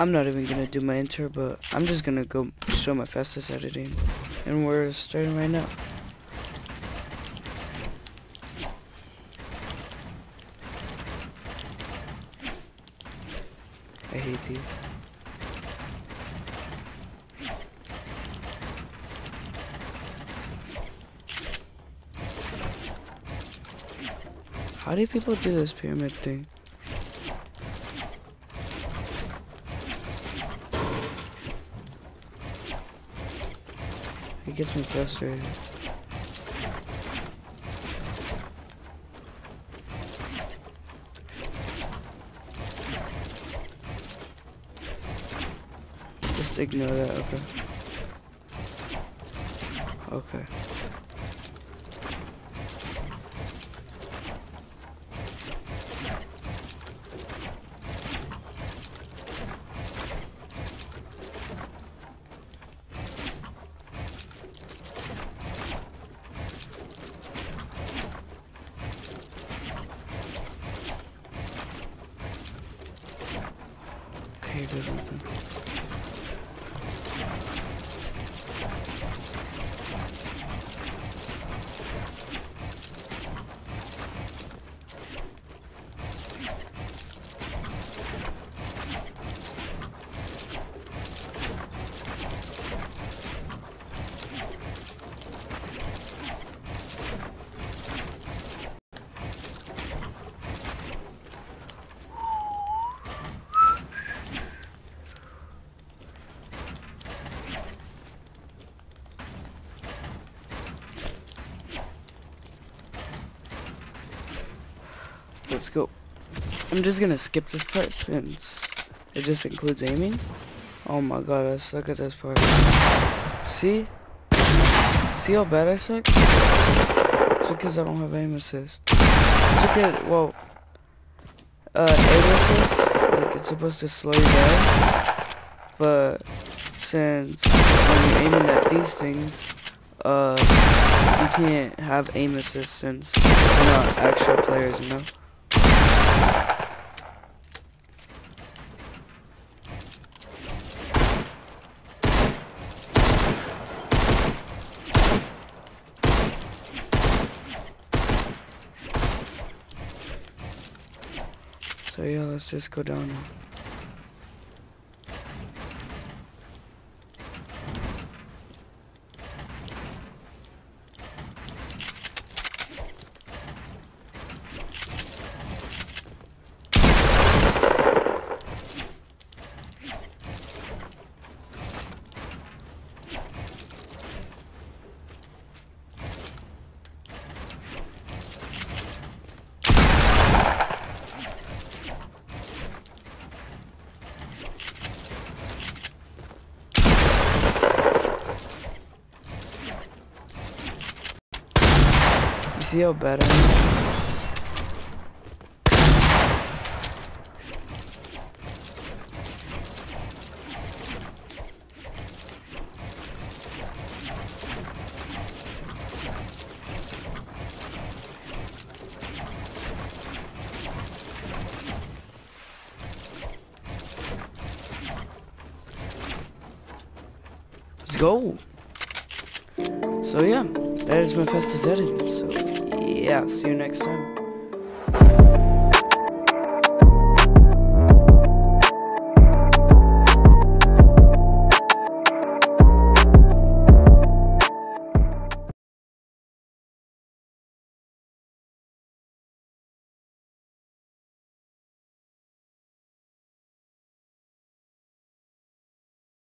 I'm not even gonna do my intro, but I'm just gonna go show my fastest editing. And we're starting right now. I hate these. How do people do this pyramid thing? It gets me frustrated. Just ignore that, okay. Okay. Okay, there's Let's go. I'm just gonna skip this part since it just includes aiming. Oh my god, I suck at this part. See? See how bad I suck? It's because I don't have aim assist. It's because, well, uh, aim assist, like, it's supposed to slow you down. But, since you're aiming at these things, uh, you can't have aim assist since you're not actual players, you know? So yeah, let's just go down now. How bad Let's go. So yeah, that is my fastest edit. So yeah, see you next time.